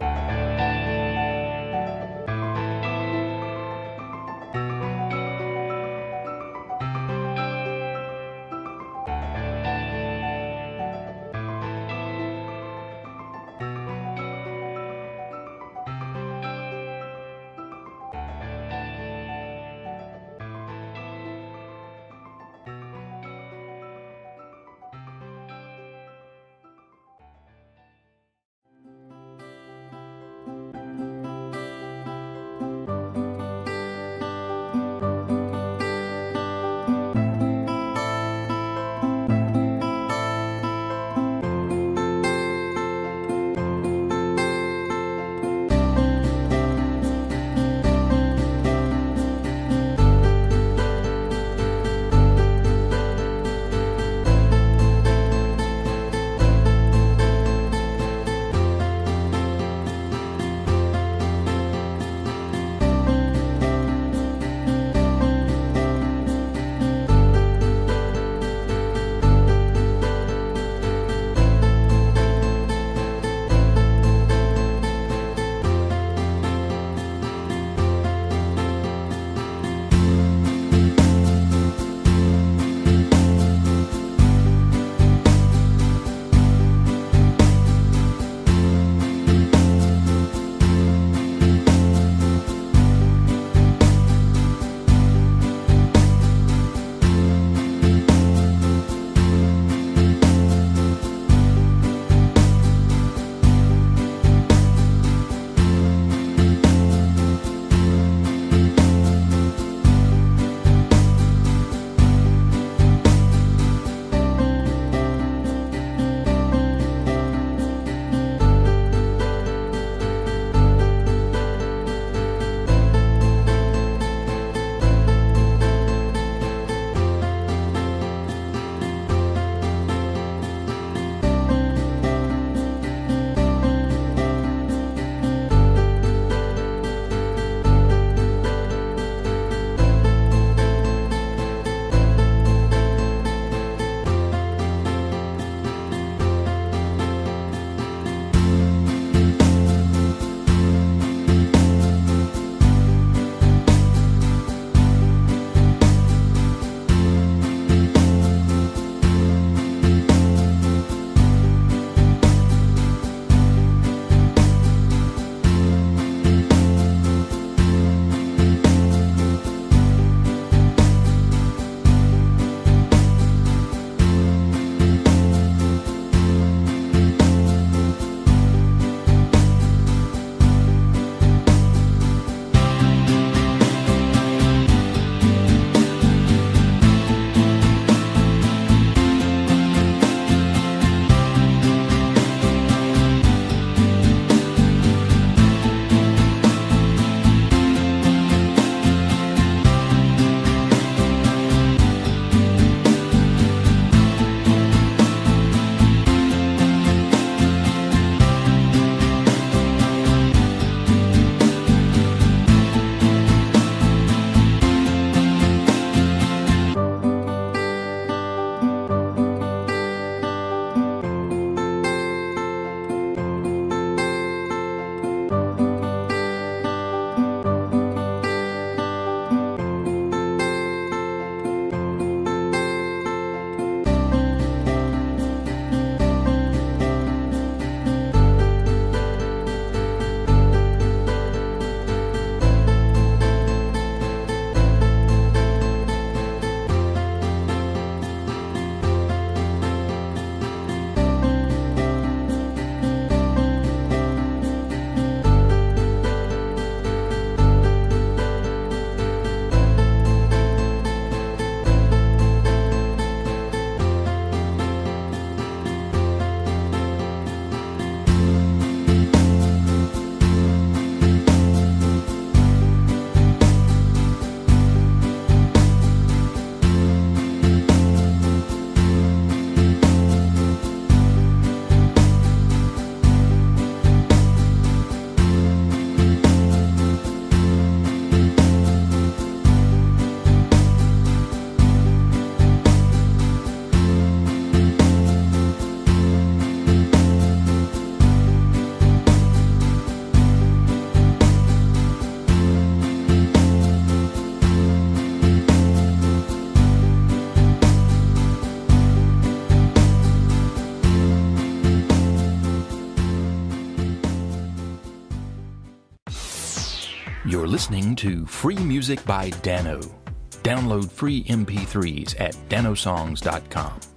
you You're listening to Free Music by Dano. Download free MP3s at danosongs.com.